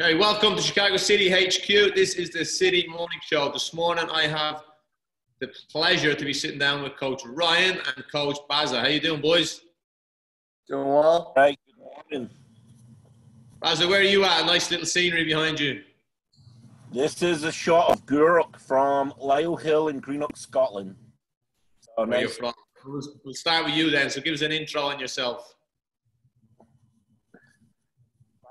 Okay, welcome to Chicago City HQ. This is the City Morning Show. This morning I have the pleasure to be sitting down with Coach Ryan and Coach Baza. How you doing, boys? Doing well. Right. Good morning. Baza, where are you at? A nice little scenery behind you. This is a shot of Gourock from Lyle Hill in Greenock, Scotland. So Where you nice. from? We'll we'll start with you then. So give us an intro on yourself.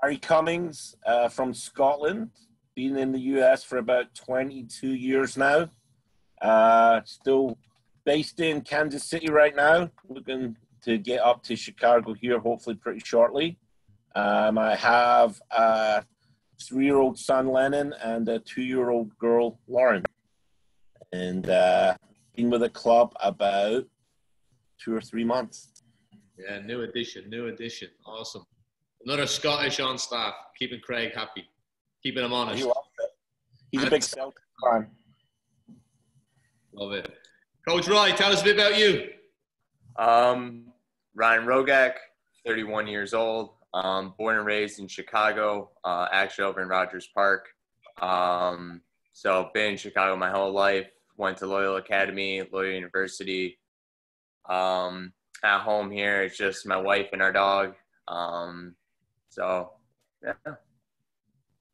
Barry Cummings uh, from Scotland. Been in the US for about 22 years now. Uh, still based in Kansas City right now. Looking to get up to Chicago here, hopefully, pretty shortly. Um, I have a three year old son, Lennon, and a two year old girl, Lauren. And uh, been with the club about two or three months. Yeah, new addition, new addition. Awesome. Another Scottish on staff, keeping Craig happy, keeping him honest. He loves it. He's a big Celtic fan. Love it. Coach Roy, tell us a bit about you. Um, Ryan Rogak, 31 years old, um, born and raised in Chicago, uh, actually over in Rogers Park. Um, so been in Chicago my whole life. Went to Loyola Academy, Loyola University. Um, at home here, it's just my wife and our dog. Um, so yeah,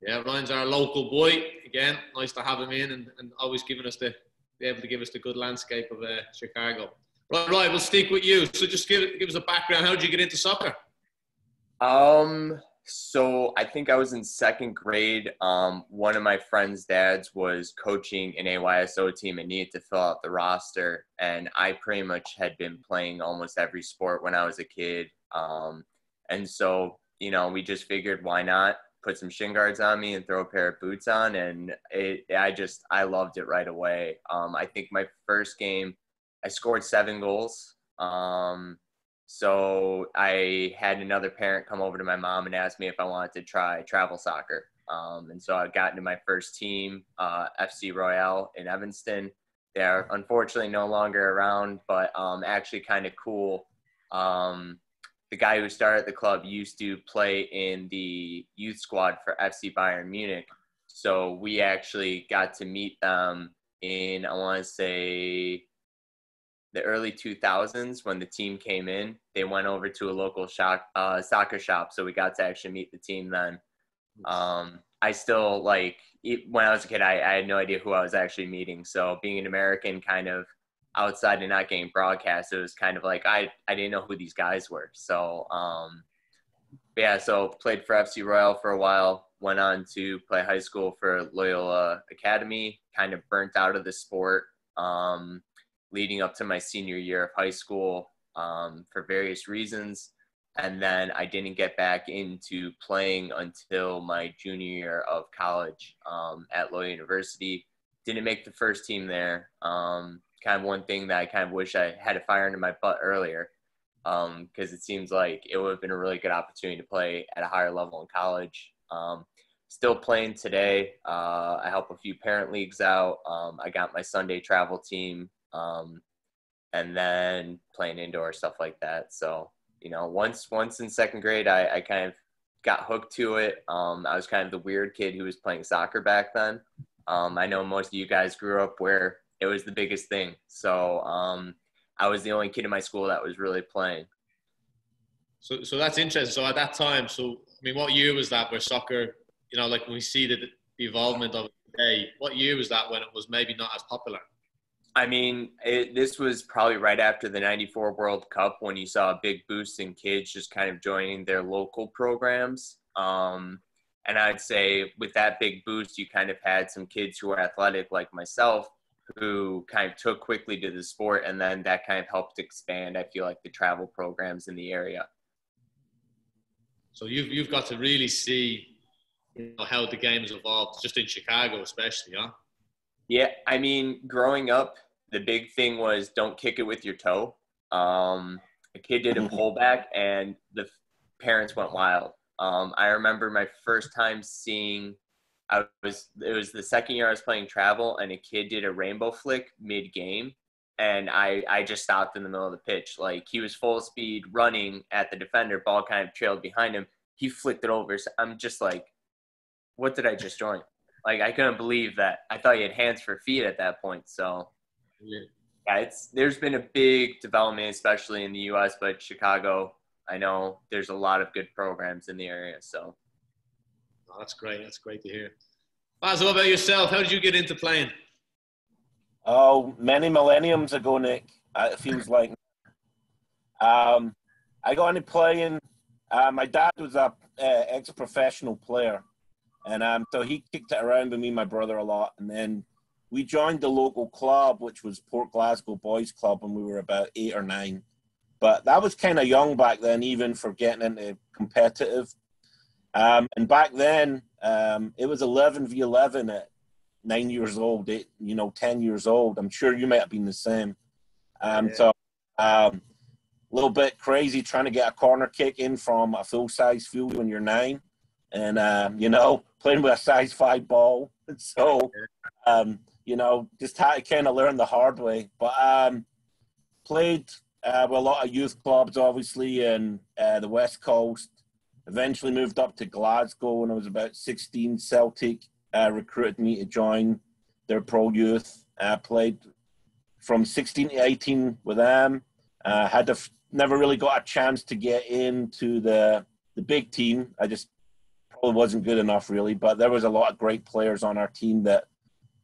Yeah, Ryan's our local boy. Again, nice to have him in and, and always giving us the, be able to give us the good landscape of uh, Chicago. Right, right, we'll stick with you. So just give, give us a background. How did you get into soccer? Um, so I think I was in second grade. Um, one of my friend's dads was coaching an AYSO team and needed to fill out the roster. And I pretty much had been playing almost every sport when I was a kid. Um, and so, you know, we just figured why not put some shin guards on me and throw a pair of boots on. And it, I just, I loved it right away. Um, I think my first game, I scored seven goals. Um, so I had another parent come over to my mom and ask me if I wanted to try travel soccer. Um, and so I got into my first team, uh, FC Royale in Evanston. They're unfortunately no longer around, but um, actually kind of cool. Um, the guy who started the club used to play in the youth squad for FC Bayern Munich. So we actually got to meet them in, I want to say, the early 2000s when the team came in. They went over to a local shop, uh, soccer shop, so we got to actually meet the team then. Um, I still like it, when I was a kid, I, I had no idea who I was actually meeting. So being an American, kind of outside and not getting broadcast, it was kind of like I I didn't know who these guys were. So um, yeah, so played for FC Royal for a while. Went on to play high school for Loyola Academy. Kind of burnt out of the sport. Um, leading up to my senior year of high school um, for various reasons. And then I didn't get back into playing until my junior year of college um, at Loyola University. Didn't make the first team there. Um, kind of one thing that I kind of wish I had a fire under my butt earlier because um, it seems like it would have been a really good opportunity to play at a higher level in college. Um, still playing today. Uh, I help a few parent leagues out. Um, I got my Sunday travel team um, and then playing indoor stuff like that. So you know, once once in second grade, I, I kind of got hooked to it. Um, I was kind of the weird kid who was playing soccer back then. Um, I know most of you guys grew up where it was the biggest thing. So um, I was the only kid in my school that was really playing. So, so that's interesting. So at that time, so I mean, what year was that where soccer, you know, like when we see the, the involvement of it today, what year was that when it was maybe not as popular? I mean, it, this was probably right after the 94 World Cup when you saw a big boost in kids just kind of joining their local programs. Um, and I'd say with that big boost, you kind of had some kids who were athletic like myself who kind of took quickly to the sport. And then that kind of helped expand, I feel like, the travel programs in the area. So you've, you've got to really see you know, how the game has evolved, just in Chicago, especially, huh? Yeah, I mean, growing up, the big thing was don't kick it with your toe. Um, a kid did a pullback, and the parents went wild. Um, I remember my first time seeing. I was it was the second year I was playing travel, and a kid did a rainbow flick mid game, and I I just stopped in the middle of the pitch. Like he was full speed running at the defender, ball kind of trailed behind him. He flicked it over. So I'm just like, what did I just join? Like I couldn't believe that. I thought you had hands for feet at that point. So Yeah. yeah, it's there's been a big development, especially in the U.S. But Chicago, I know there's a lot of good programs in the area. So Oh, that's great. That's great to hear. Baz, what about yourself? How did you get into playing? Oh, many millenniums ago, Nick. Uh, it feels like. Um, I got into playing. Uh, my dad was a uh, ex-professional player, and um, so he kicked it around with me my brother a lot. And then we joined the local club, which was Port Glasgow Boys Club, when we were about eight or nine. But that was kind of young back then, even for getting into competitive. Um, and back then, um, it was 11 v 11 at nine years old, eight, you know, 10 years old. I'm sure you might have been the same. Um, Yeah. So, um, a little bit crazy trying to get a corner kick in from a full size field when you're nine, and um, you know, playing with a size five ball. So, um, you know, just had to kind of learn the hard way. But um, played uh, with a lot of youth clubs, obviously, in uh, the West Coast. Eventually moved up to Glasgow when I was about 16. Celtic uh, recruited me to join their pro youth. Uh, played from 16 to 18 with them. Uh, had never really got a chance to get into the the big team. I just probably wasn't good enough really. But there was a lot of great players on our team that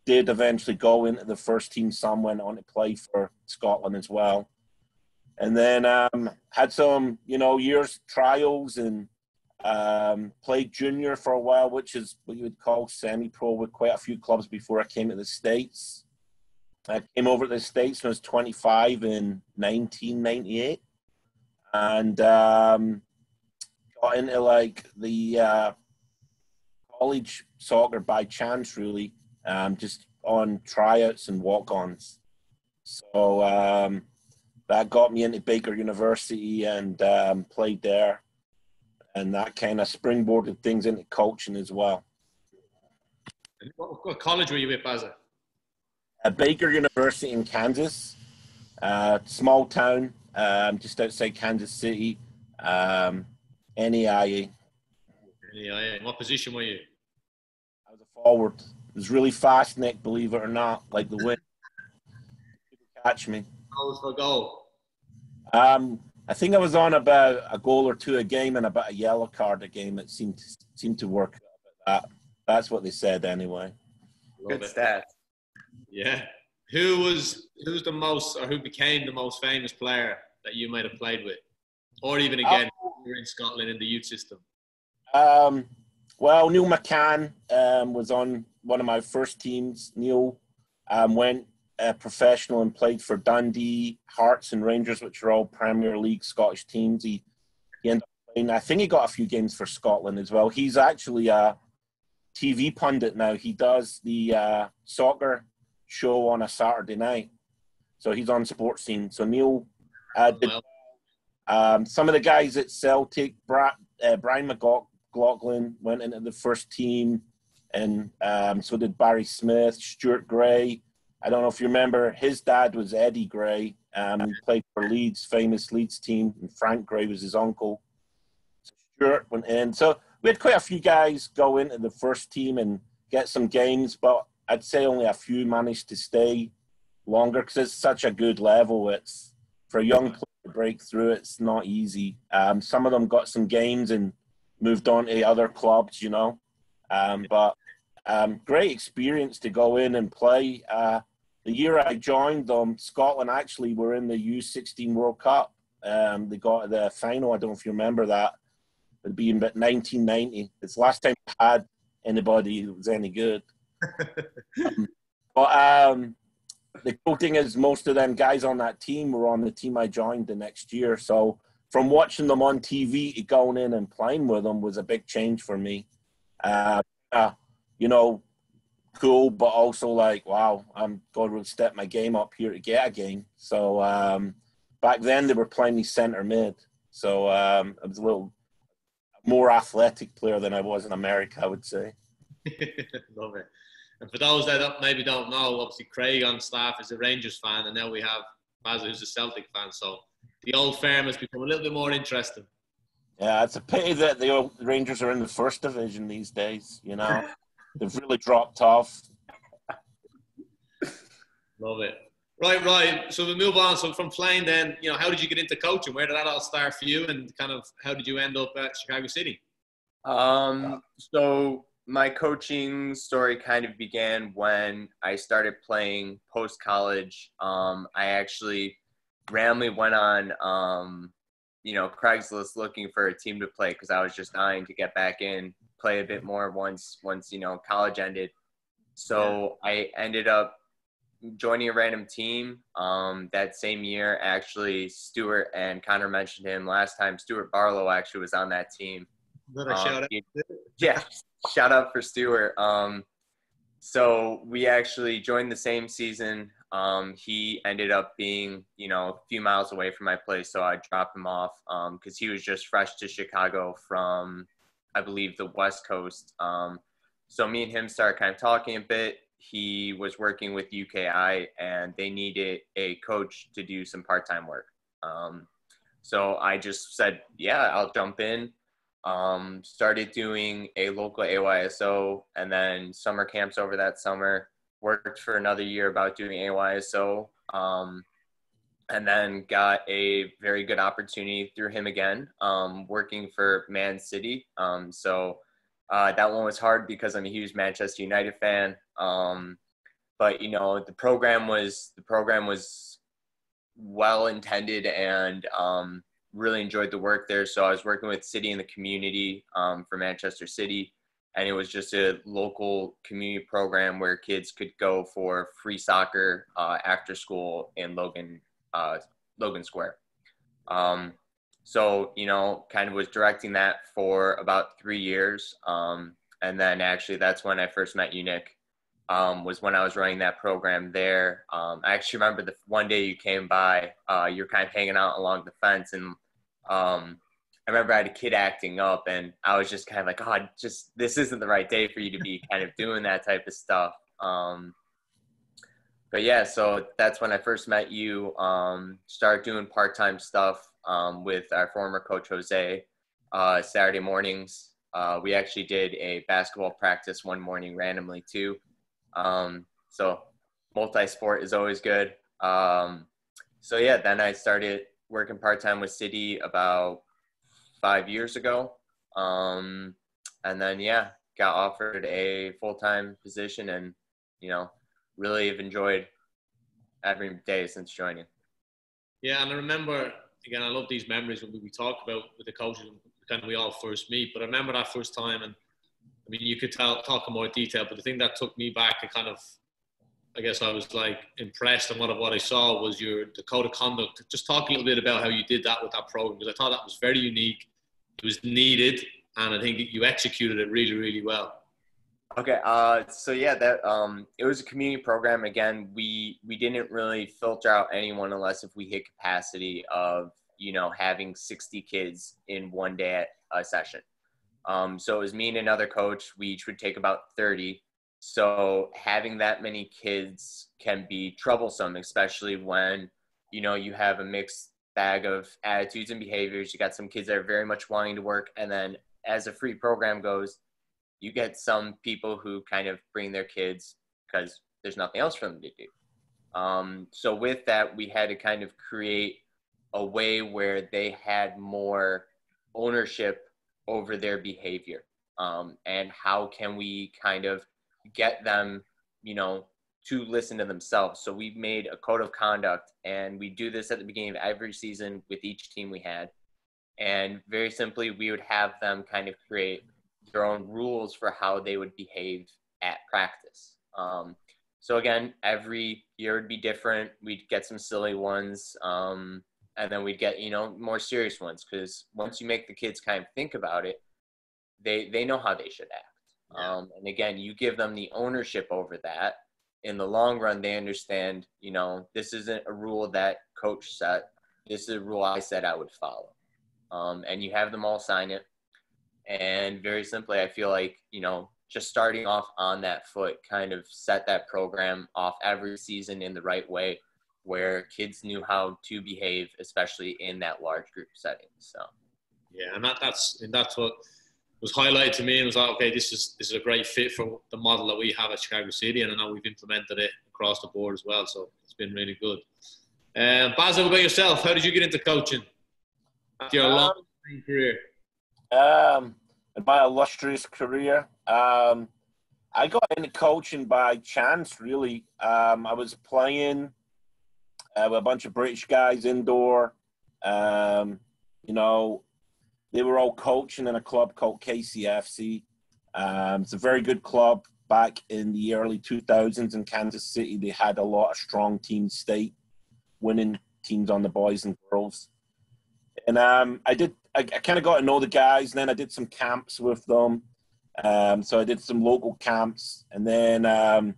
did eventually go into the first team. Some went on to play for Scotland as well. And then um, had some, you know, years trials and um, played junior for a while, which is what you would call semi-pro with quite a few clubs before I came to the States. I came over to the States when I was 25 in 1998 and um, got into like the uh, college soccer by chance, really, um, just on tryouts and walk-ons. So um, that got me into Baker University and um, played there, and that kind of springboarded things into coaching as well. What, what college were you with, Baz? At Baker University in Kansas, uh, small town, um, just outside Kansas City, um. Yeah, yeah. What position were you? I was a forward. It was really fast, Nick, believe it or not, like the wind. Catch me. Goals for goal. Um, I think I was on about a goal or two a game and about a yellow card a game. It seemed seemed to work that. That's what they said anyway. Good stats. Yeah. Who was who's the most or who became the most famous player that you might have played with? Or even again, you're in Scotland in the youth system. Um, well, Neil McCann um, was on one of my first teams. Neil um, went uh, professional and played for Dundee, Hearts, and Rangers, which are all Premier League Scottish teams. He, he ended up playing, I think he got a few games for Scotland as well. He's actually a TV pundit now. He does the uh, soccer show on a Saturday night. So he's on Sportscene. So Neil uh, did um, some of the guys at Celtic, Bra- uh, Brian McLaughlin went into the first team, and um, so did Barry Smith, Stuart Gray. I don't know if you remember, his dad was Eddie Gray. Um, he played for Leeds, famous Leeds team, and Frank Gray was his uncle. So Stuart went in. So we had quite a few guys go into the first team and get some games, but I'd say only a few managed to stay longer because it's such a good level. It's for a young player to break through. It's not easy. Um, some of them got some games and moved on to other clubs, you know. Um, but um, great experience to go in and play. Uh, the year I joined them, Scotland actually were in the U16 World Cup. Um, they got to the final. I don't know if you remember that. It'd been about 1990. It's the last time I had anybody who was any good. Um, but um, the cool thing is, most of them guys on that team were on the team I joined the next year. So from watching them on TV to going in and playing with them was a big change for me. Uh, uh, you know, cool, but also like, wow, I'm going to step my game up here to get a game. So um, back then they were playing me centre mid. So um, I was a little more athletic player than I was in America, I would say. Love it. And for those that maybe don't know, obviously Craig on staff is a Rangers fan, and now we have Baz who's a Celtic fan. So the old firm has become a little bit more interesting. Yeah, it's a pity that the Rangers are in the first division these days. You know, they've really dropped off. Love it. Right, right. So we move on. So from playing, then you know, how did you get into coaching? Where did that all start for you, and kind of how did you end up at Chicago City? Um, so my coaching story kind of began when I started playing post college. Um, I actually randomly went on, um, you know, Craigslist looking for a team to play because I was just dying to get back in, play a bit more once once you know college ended. So I ended up joining a random team um, that same year. Actually, Stewart and Connor mentioned him last time. Stewart Barlow actually was on that team. Um, shout out. yeah, shout out for Stewart. Um, so we actually joined the same season. Um, he ended up being, you know, a few miles away from my place, so I dropped him off because um, he was just fresh to Chicago from, I believe, the West Coast. Um, so me and him started kind of talking a bit he was working with UKI and they needed a coach to do some part time work. Um, so I just said, yeah, I'll jump in. Um, started doing a local AYSO and then summer camps over that summer. Worked for another year about doing AYSO. Um, and then got a very good opportunity through him again, um, working for Man City. Um, so uh, that one was hard because I'm a huge Manchester United fan. Um, but you know, the program was the program was well intended and um, really enjoyed the work there. So I was working with City in the community um, for Manchester City, and it was just a local community program where kids could go for free soccer uh, after school in Logan uh, Logan Square. Um, so you know kind of was directing that for about three years. Um, and then actually that's when i first met you nick um, was when i was running that program there. Um, i actually remember the one day you came by uh, you're kind of hanging out along the fence and um, i remember i had a kid acting up and i was just kind of like oh just this isn't the right day for you to be kind of doing that type of stuff. Um, but yeah, so that's when I first met you. Um, started doing part time stuff um, with our former coach Jose uh, Saturday mornings. Uh, we actually did a basketball practice one morning randomly too. Um, so multi-sport is always good. Um, so yeah, then I started working part-time with City about five years ago. Um, and then yeah, got offered a full-time position and, you know, really have enjoyed every day since joining. Yeah, and I remember again, I love these memories when we talk about with the coaches, kind of we all first meet. But I remember that first time, and I mean, you could tell, talk in more detail. But the thing that took me back and kind of, I guess, I was like impressed, and what of what I saw was your the code of conduct. Just talk a little bit about how you did that with that program because I thought that was very unique. It was needed, and I think you executed it really, really well. Okay, uh, so yeah, that um, it was a community program. Again, we we didn't really filter out anyone unless if we hit capacity of you know having 60 kids in one day at a session. Um, so it was me and another coach. We each would take about 30. So having that many kids can be troublesome, especially when you know you have a mixed bag of attitudes and behaviors. You got some kids that are very much wanting to work, and then as a free program goes you get some people who kind of bring their kids because there's nothing else for them to do. Um, so with that, we had to kind of create a way where they had more ownership over their behavior. Um, and how can we kind of get them, you know, to listen to themselves. So we made a code of conduct, and we do this at the beginning of every season with each team we had. And very simply, we would have them kind of create their own rules for how they would behave at practice. Um, so again, every year would be different. We'd get some silly ones, um, and then we'd get you know more serious ones because once you make the kids kind of think about it, they they know how they should act. Um, and again, you give them the ownership over that. In the long run, they understand. You know, this isn't a rule that coach set. This is a rule I said I would follow. Um, and you have them all sign it and very simply, I feel like, you know, just starting off on that foot kind of set that program off every season in the right way where kids knew how to behave, especially in that large group setting. So, Yeah, and that, that's and that's what was highlighted to me and was like, okay, this is this is a great fit for the model that we have at Chicago City, and I know we've implemented it across the board as well. So it's been really good. Uh, Baz, what about yourself? How did you get into coaching after your um, long career? Um, in my illustrious career, um, I got into coaching by chance. Really, um, I was playing uh, with a bunch of British guys indoor. Um, you know, they were all coaching in a club called KCFC. Um, it's a very good club. Back in the early 2000s in Kansas City, they had a lot of strong team state winning teams on the boys and girls. And um, I did, I, I kind of got to know the guys, and then I did some camps with them. Um, so I did some local camps, and then um,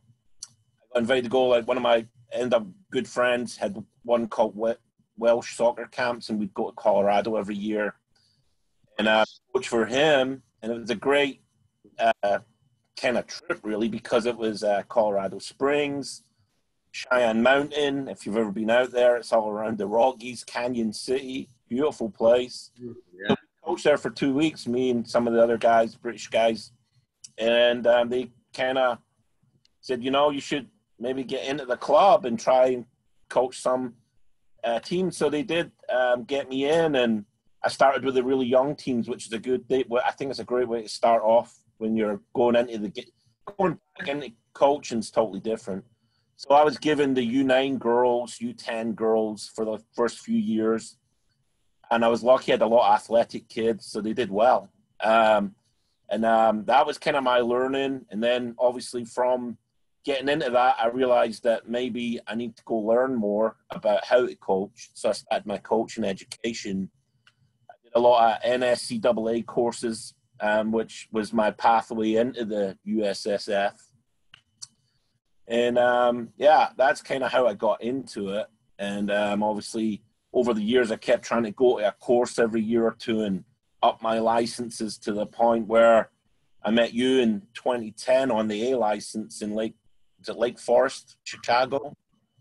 I got invited to go. Like one of my end up good friends had one called Welsh soccer camps, and we'd go to Colorado every year and I coached for him, and it was a great uh, kind of trip, really, because it was uh, Colorado Springs, Cheyenne Mountain. If you've ever been out there, it's all around the Rockies, Cañon City, beautiful place. Yeah. So coached there for two weeks, me and some of the other guys, British guys, and um, they kind of said, you know, you should maybe get into the club and try and coach some uh, teams. So they did um, get me in, and I started with the really young teams, which is a good. I think it's a great way to start off when you're going into the going back into coaching is totally different. So I was given the U9 girls, U10 girls for the first few years, and I was lucky. I had a lot of athletic kids, so they did well. Um, and um, that was kind of my learning. And then obviously from getting into that, I realized that maybe I need to go learn more about how to coach. So I started my coaching education I did a lot of NSCAA courses, um, which was my pathway into the USSF. And um, yeah, that's kind of how I got into it. And um, obviously, over the years, I kept trying to go to a course every year or two and up my licenses to the point where I met you in 2010 on the A license in Lake, is it Lake Forest, Chicago?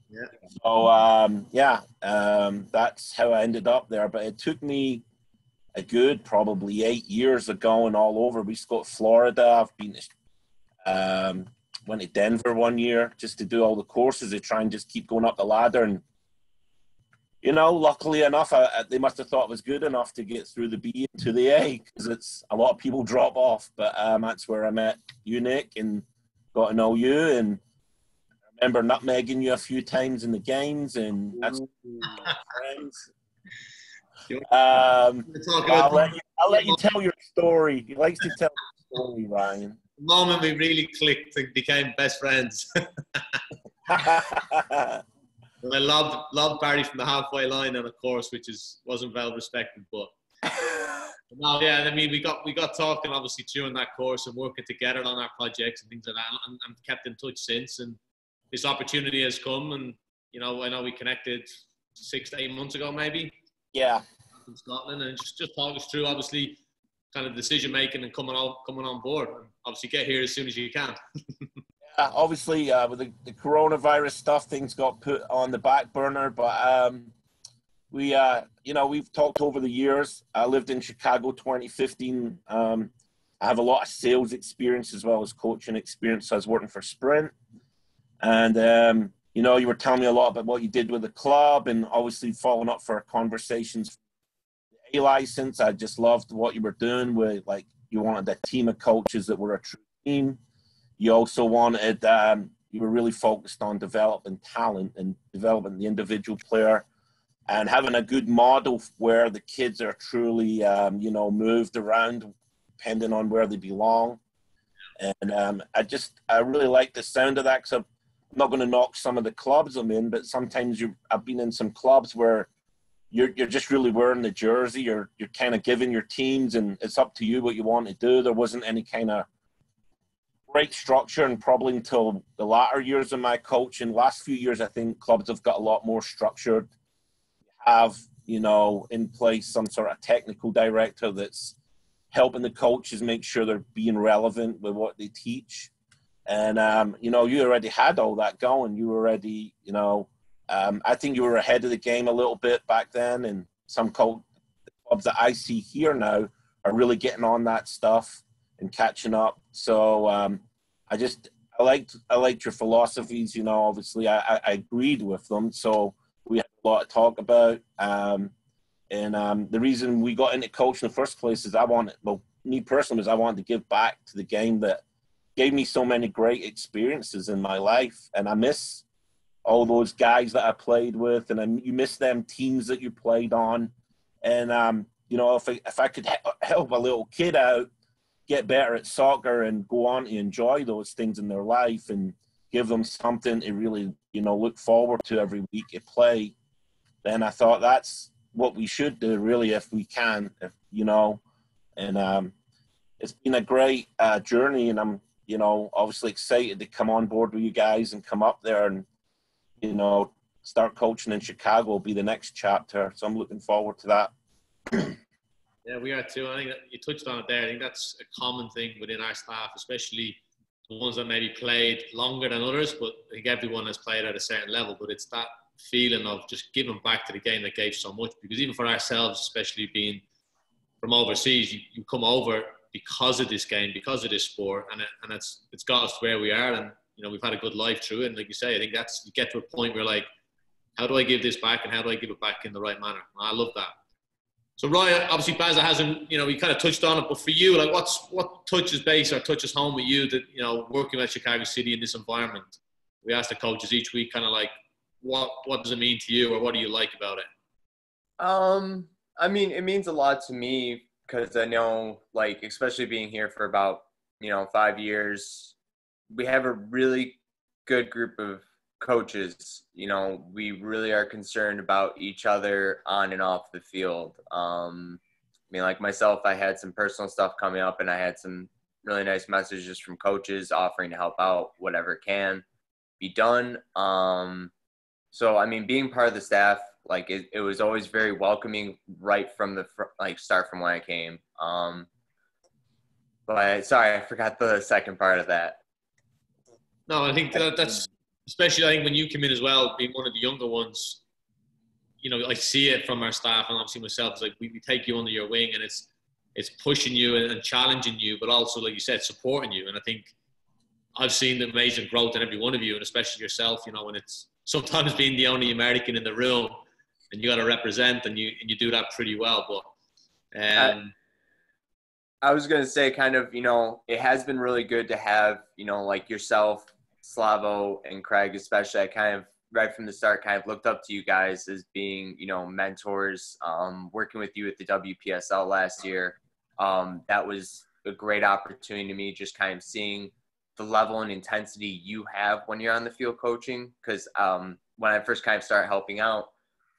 Yeah. So um, yeah, um, that's how I ended up there. But it took me a good probably eight years ago and all over. We used to go to Florida. I've been um, went to Denver one year just to do all the courses to try and just keep going up the ladder. And you know, luckily enough, I, I, they must have thought it was good enough to get through the B to the A because it's a lot of people drop off. But um, that's where I met you, Nick, and got to know you and. I remember nutmegging you a few times in the games, and that's friends. Um, I'll, let you, I'll let you tell your story. He likes to tell the story, Ryan. The moment we really clicked and became best friends. I loved loved Barry from the halfway line on a course, which is wasn't well respected, but no, yeah. I mean, we got we got talking obviously during that course and working together on our projects and things like that, and, and kept in touch since. And this opportunity has come, and you know, I know we connected six to eight months ago, maybe. Yeah in Scotland, and just just talk us through obviously kind of decision making and coming on coming on board. And obviously, get here as soon as you can. yeah, obviously, uh, with the, the, coronavirus stuff, things got put on the back burner, but. Um, we, uh, you know, we've talked over the years. I lived in Chicago 2015. Um, I have a lot of sales experience as well as coaching experience. So I was working for Sprint, and um, you know, you were telling me a lot about what you did with the club, and obviously following up for conversations a license. I just loved what you were doing with like you wanted a team of coaches that were a true team. You also wanted um, you were really focused on developing talent and developing the individual player and having a good model where the kids are truly um, you know moved around depending on where they belong. And um, I just I really like the sound of that because I'm not going to knock some of the clubs I'm in, but sometimes you I've been in some clubs where you're you're just really wearing the jersey. You're you're kind of giving your teams, and it's up to you what you want to do. There wasn't any kind of great structure, and probably until the latter years of my coaching, last few years, I think clubs have got a lot more structured. Have you know in place some sort of technical director that's helping the coaches make sure they're being relevant with what they teach. And um, you know, you already had all that going. You already, you know, um, I think you were ahead of the game a little bit back then, and some clubs that I see here now are really getting on that stuff and catching up. So um, I just I liked I liked your philosophies. You know, obviously I, I, agreed with them. So we had a lot to talk about. Um, and um, the reason we got into coach in the first place is I wanted, well, me personally, is I wanted to give back to the game that gave me so many great experiences in my life, and I miss all those guys that I played with, and I, you miss them teams that you played on, and um, you know, if I, if I could help a little kid out get better at soccer and go on to enjoy those things in their life and give them something to really, you know, look forward to every week at play, then I thought that's what we should do really if we can, if you know, and um, it's been a great uh, journey, and I'm you know obviously excited to come on board with you guys and come up there and you know start coaching in Chicago will be the next chapter. So I'm looking forward to that. yeah, we are too. I think you touched on it there. I think that's a common thing within our staff, especially the ones that maybe played longer than others. But I think everyone has played at a certain level. But it's that feeling of just giving back to the game that gave so much. Because even for ourselves, especially being from overseas, you, you come over because of this game, because of this sport, and it, and it's it's got us where we are, and you know we've had a good life through it. And like you say, I think that's you get to a point where like, how do I give this back, and how do I give it back in the right manner? And I love that. So Roy, obviously Bazza hasn't, you know, he kind of touched on it, but for you, like, what's what touches base or touches home with you that you know working at Chicago City in this environment? We ask the coaches each week, kind of like, what what does it mean to you, or what do you like about it? Um, I mean, it means a lot to me because I know, like, especially being here for about you know five years, we have a really good group of coaches. You know, we really are concerned about each other on and off the field. Um, I mean, like myself, I had some personal stuff coming up, and I had some really nice messages from coaches offering to help out whatever can be done. Um, so, I mean, being part of the staff, like it, it was always very welcoming right from the fr- like start from when I came. Um, but sorry, I forgot the second part of that. No, I think that, that's especially I think when you come in as well, being one of the younger ones. You know, I see it from our staff and obviously myself. It's like we, we take you under your wing, and it's it's pushing you and, and challenging you, but also, like you said, supporting you. And I think I've seen the amazing growth in every one of you, and especially yourself. You know, when it's sometimes being the only American in the room and you got to represent, and you and you do that pretty well. But um, I, I was gonna say, kind of, you know, it has been really good to have, you know, like yourself, Slavo, and Craig, especially. I kind of right from the start kind of looked up to you guys as being, you know, mentors. Um, working with you at the WPSL last year, um, that was a great opportunity to me. Just kind of seeing the level and intensity you have when you're on the field coaching. Because um, when I first kind of started helping out,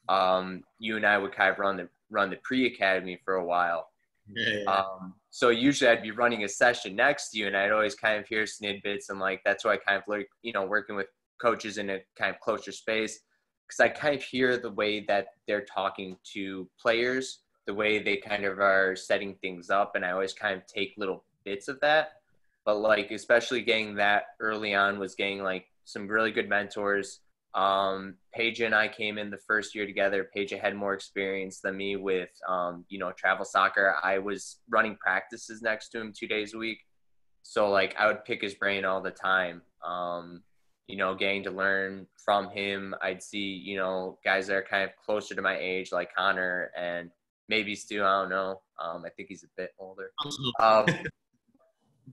um, you and I would kind of run the run the pre academy for a while. Yeah, yeah. Um, so usually I'd be running a session next to you, and I'd always kind of hear snidbits, and like that's why I kind of like you know working with coaches in a kind of closer space because I kind of hear the way that they're talking to players, the way they kind of are setting things up, and I always kind of take little bits of that. But like especially getting that early on was getting like some really good mentors um, Paige and I came in the first year together. Paige had more experience than me with, um, you know, travel soccer. I was running practices next to him two days a week. So, like, I would pick his brain all the time. Um, you know, getting to learn from him. I'd see, you know, guys that are kind of closer to my age, like Connor and maybe Stu. I don't know. Um, I think he's a bit older. Um,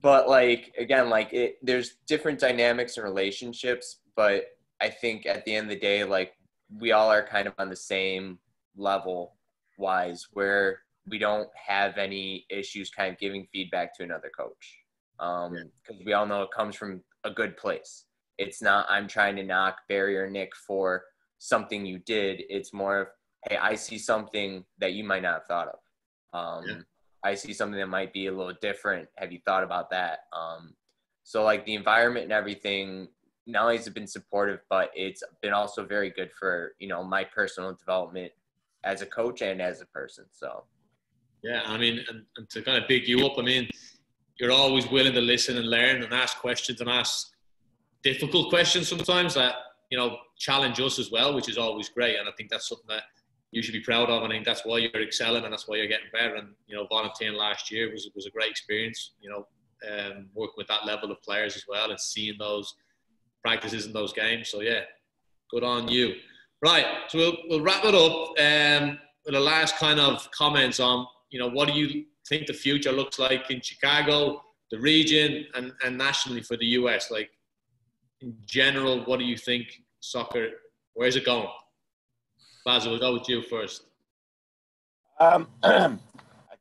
but like again, like it, there's different dynamics and relationships, but I think at the end of the day, like we all are kind of on the same level wise where we don't have any issues kind of giving feedback to another coach. Um, because we all know it comes from a good place. It's not, I'm trying to knock Barry or Nick for something you did. It's more of, hey, I see something that you might not have thought of. Um, Yeah. I see something that might be a little different. Have you thought about that? Um, so like the environment and everything not only has it been supportive, but it's been also very good for you know my personal development as a coach and as a person. So Yeah, I mean, and, and to kind of big you up, I mean, you're always willing to listen and learn and ask questions and ask difficult questions sometimes that you know challenge us as well, which is always great. And I think that's something that you should be proud of. I think that's why you're excelling and that's why you're getting better. And you know, volunteering last year was was a great experience. You know, um, working with that level of players as well and seeing those practices in those games. So yeah, good on you. Right, so we'll, we'll wrap it up um, with the last kind of comments on you know what do you think the future looks like in Chicago, the region, and, and nationally for the US? Like in general, what do you think soccer? Where's it going? Basil, we'll go with you first. Um, I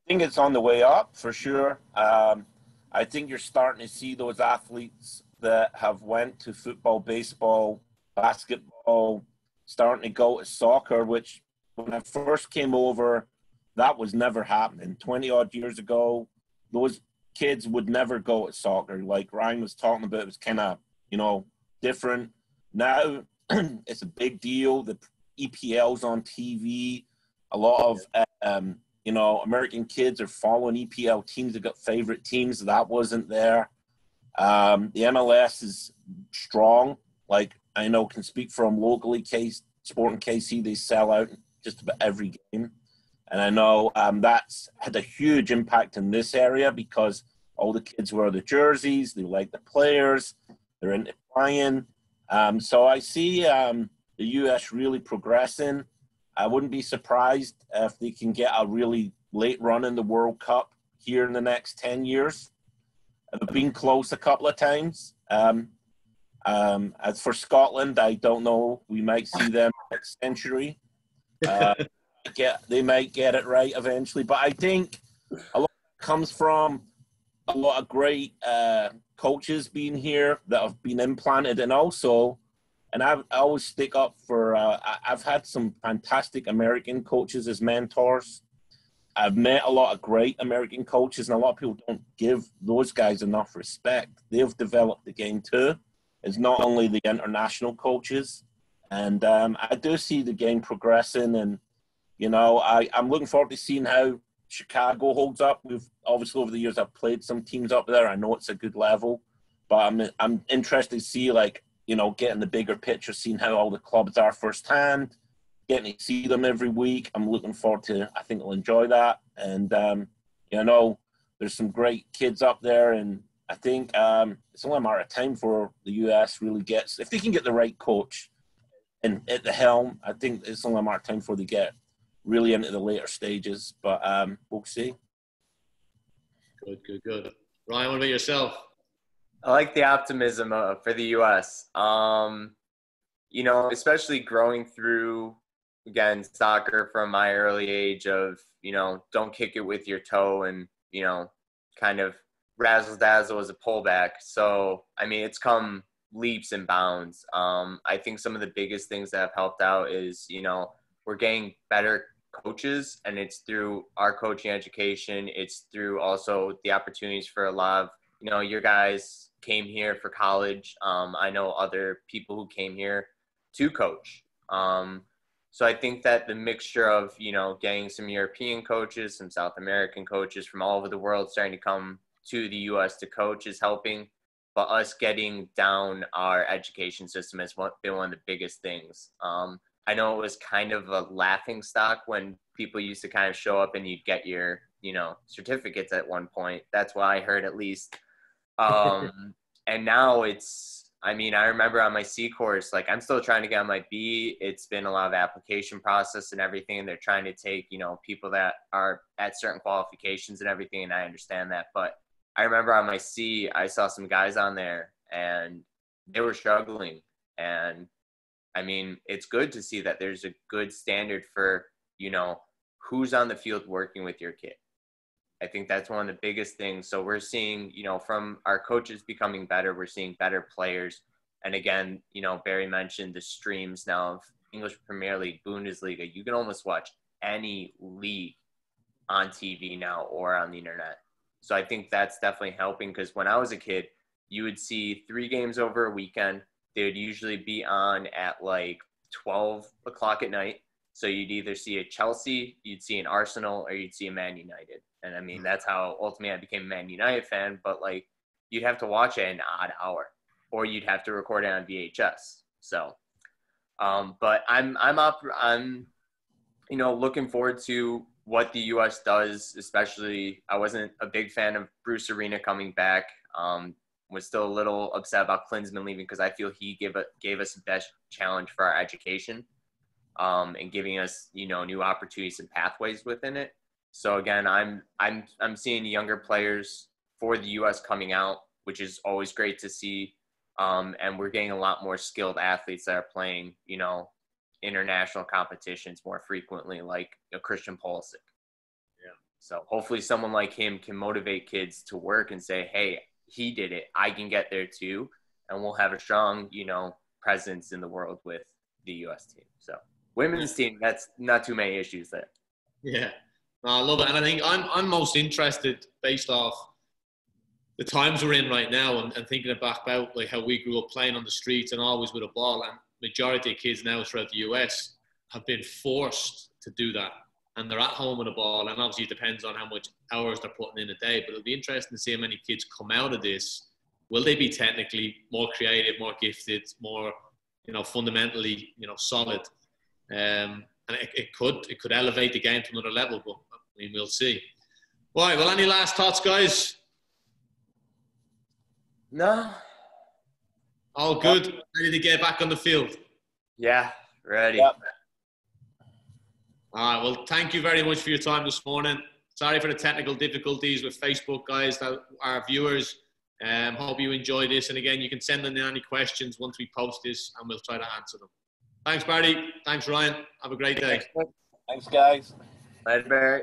think it's on the way up for sure. Um, I think you're starting to see those athletes that have went to football, baseball, basketball, starting to go to soccer, which when I first came over, that was never happening. 20 odd years ago, those kids would never go to soccer. Like Ryan was talking about, it was kind of, you know, different. Now it's a big deal. The EPL's on TV. A lot of um, you know, American kids are following EPL teams. They've got favorite teams. That wasn't there. Um, the MLS is strong. Like I know, can speak from locally. Case Sporting KC, they sell out just about every game, and I know um, that's had a huge impact in this area because all the kids wear the jerseys. They like the players. They're into playing. Um, so I see um, the U.S. really progressing. I wouldn't be surprised if they can get a really late run in the World Cup here in the next 10 years. They've been close a couple of times. Um, um, as for Scotland, I don't know. We might see them next century. Uh, get they might get it right eventually, but I think a lot comes from a lot of great uh, coaches being here that have been implanted, and also and I've, I always stick up for. Uh, I, have had some fantastic American coaches as mentors. I've met a lot of great American coaches, and a lot of people don't give those guys enough respect. They've developed the game too. It's not only the international coaches, and um, I do see the game progressing. And you know, I, I'm looking forward to seeing how Chicago holds up. We've obviously over the years I've played some teams up there. I know it's a good level, but I'm I'm interested to see like you know, getting the bigger picture, seeing how all the clubs are firsthand, getting to see them every week. I'm looking forward to. I think I'll enjoy that, and um, you know, there's some great kids up there, and I think um, it's only a matter of time for the US really gets if they can get the right coach and at the helm. I think it's only a matter of time before they get really into the later stages, but um, we'll see. Good, good, good. Ryan, what about yourself? I like the optimism uh, for the U.S. Um, you know, especially growing through again soccer from my early age of you know don't kick it with your toe and you know kind of razzle dazzle as a pullback. So I mean, it's come leaps and bounds. Um, I think some of the biggest things that have helped out is you know we're getting better coaches, and it's through our coaching education. It's through also the opportunities for a lot of you know your guys came here for college. Um, I know other people who came here to coach. Um, so I think that the mixture of you know getting some European coaches, some South American coaches from all over the world starting to come to the U.S. to coach is helping. But us getting down our education system has been one of the biggest things. Um, I know it was kind of a laughing stock when people used to kind of show up and you'd get your you know certificates at one point. That's what I heard at least. Um, and now it's, I mean, I remember on my C course, like I'm still trying to get on my B. It's been a lot of application process and everything. They're trying to take, you know, people that are at certain qualifications and everything. And I understand that. But I remember on my C, I saw some guys on there and they were struggling. And I mean, it's good to see that there's a good standard for, you know, who's on the field working with your kid. I think that's one of the biggest things. So we're seeing, you know, from our coaches becoming better, we're seeing better players. And again, you know, Barry mentioned the streams now of English Premier League, Bundesliga. You can almost watch any league on TV now or on the internet. So I think that's definitely helping because when I was a kid, you would see three games over a weekend. They would usually be on at like 12 o'clock at night. So you'd either see a Chelsea, you'd see an Arsenal, or you'd see a Man United. And I mean, mm. that's how ultimately I became a Man United fan. But like, you'd have to watch it an odd hour, or you'd have to record it on VHS. So, um, but I'm I'm up I'm you know, looking forward to what the U.S. does. Especially, I wasn't a big fan of Bruce Arena coming back. Um, was still a little upset about Klinsmann leaving because I feel he gave a, gave us the best challenge for our education, um, and giving us you know new opportunities and pathways within it. So again, I'm I'm I'm seeing younger players for the U.S. coming out, which is always great to see. Um, and we're getting a lot more skilled athletes that are playing, you know, international competitions more frequently, like a Christian Pulisic. Yeah. So hopefully, someone like him can motivate kids to work and say, "Hey, he did it. I can get there too," and we'll have a strong, you know, presence in the world with the U.S. team. So women's team, that's not too many issues there. Yeah, no, I love it, and I think I'm I'm most interested based off the times we're in right now and, and thinking back about like how we grew up playing on the streets and always with a ball and majority of kids now throughout the US have been forced to do that. And they're at home with a ball. And obviously, it depends on how much hours they're putting in a day. But it'll be interesting to see how many kids come out of this. Will they be technically more creative, more gifted, more, you know, fundamentally, you know, solid? Um, and it, it could it could elevate the game to another level. But I mean, we'll see. All right. Well, any last thoughts, guys? No. All good. Ready to get back on the field. Yeah, ready. Yep. All right. Well, thank you very much for your time this morning. Sorry for the technical difficulties with Facebook, guys. That our viewers. Um, hope you enjoy this. And again, you can send in any questions once we post this, and we'll try to answer them. Thanks, Barry. Thanks, Ryan. Have a great day. Thanks, guys. Bye, Barry.